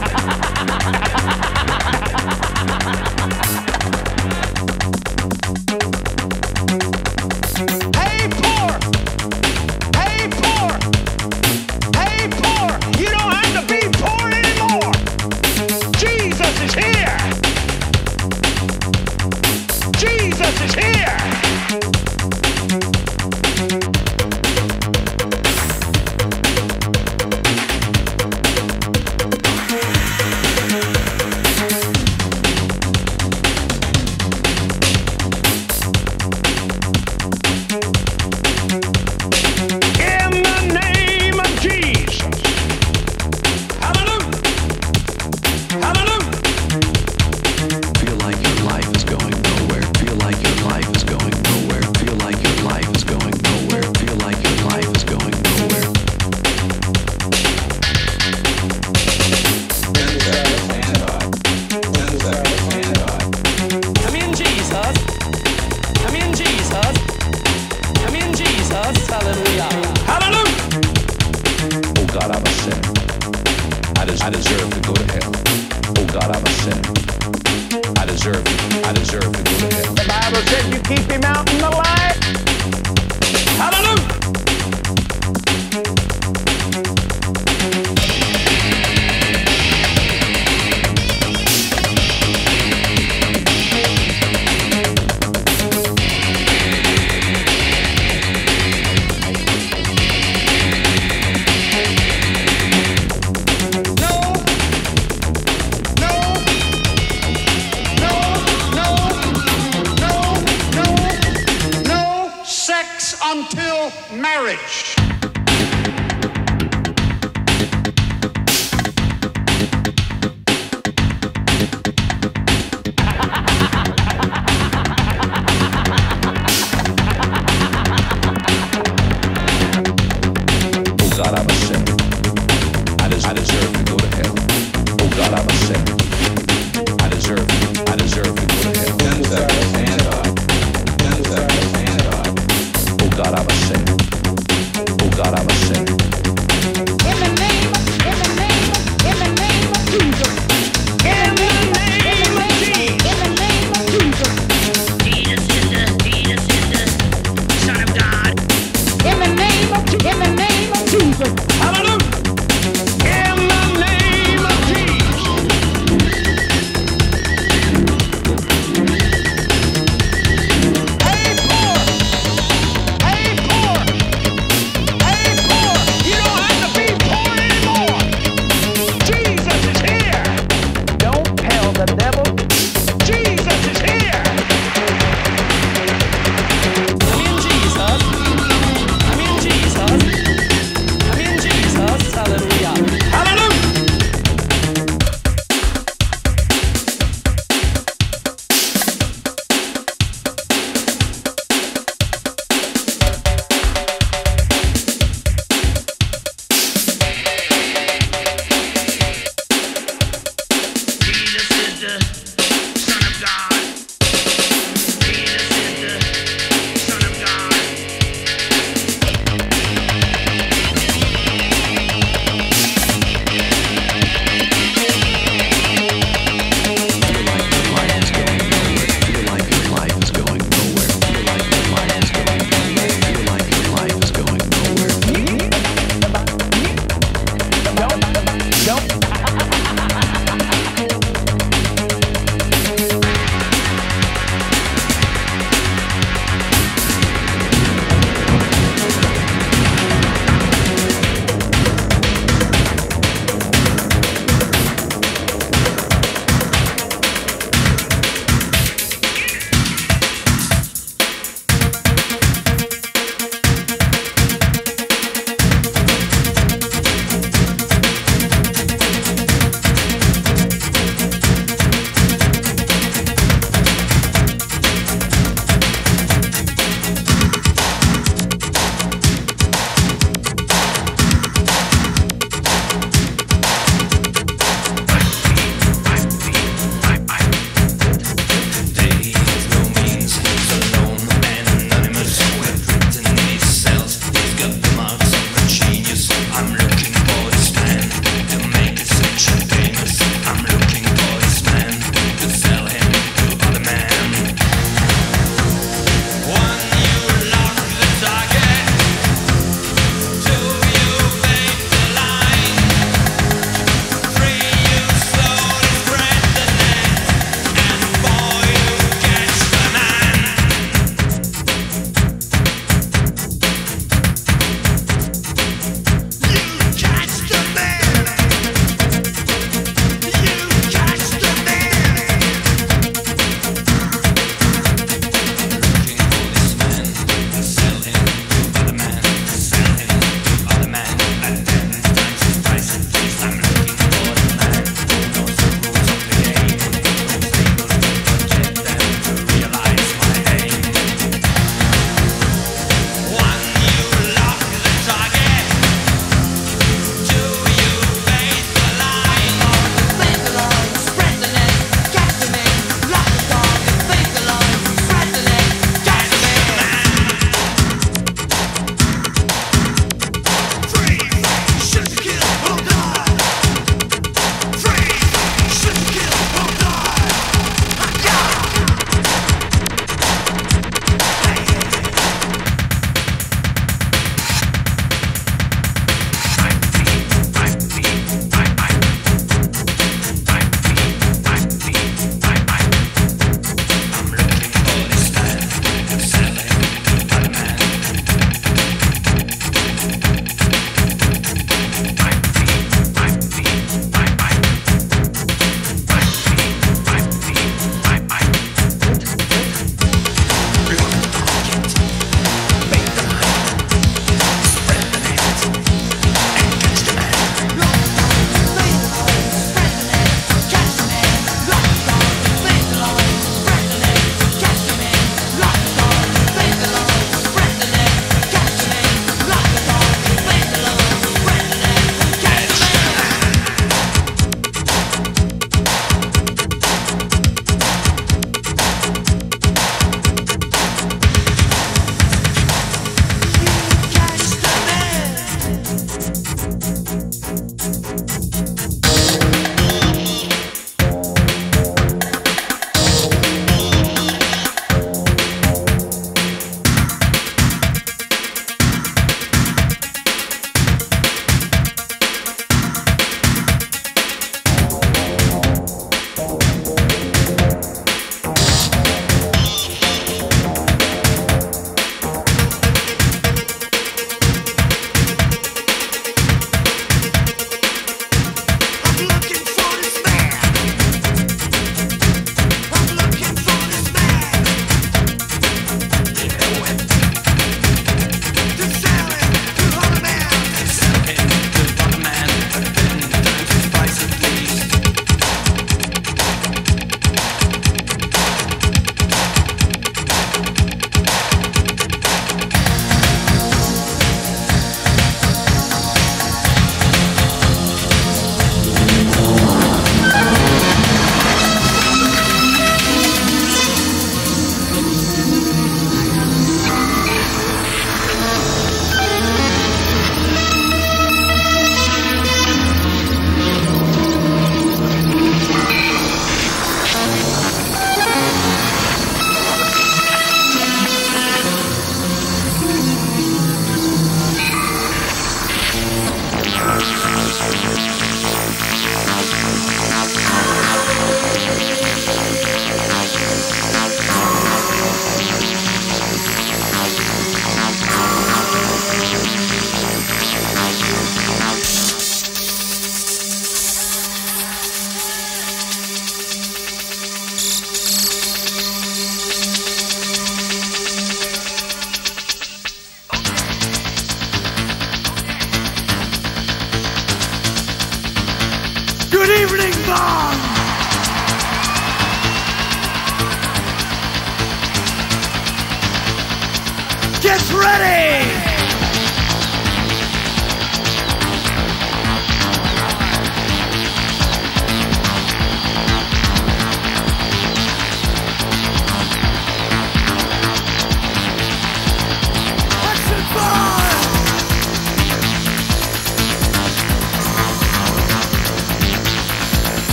ha ha ha ha ha ha ha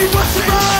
Leave us alone!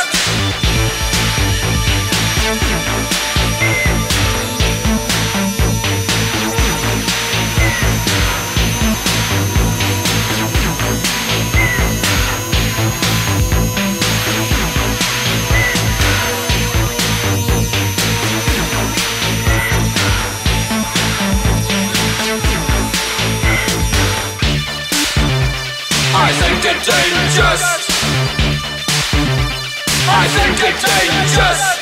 dangerous. I think it dangerous.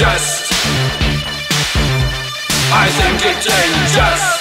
just I think it dangerous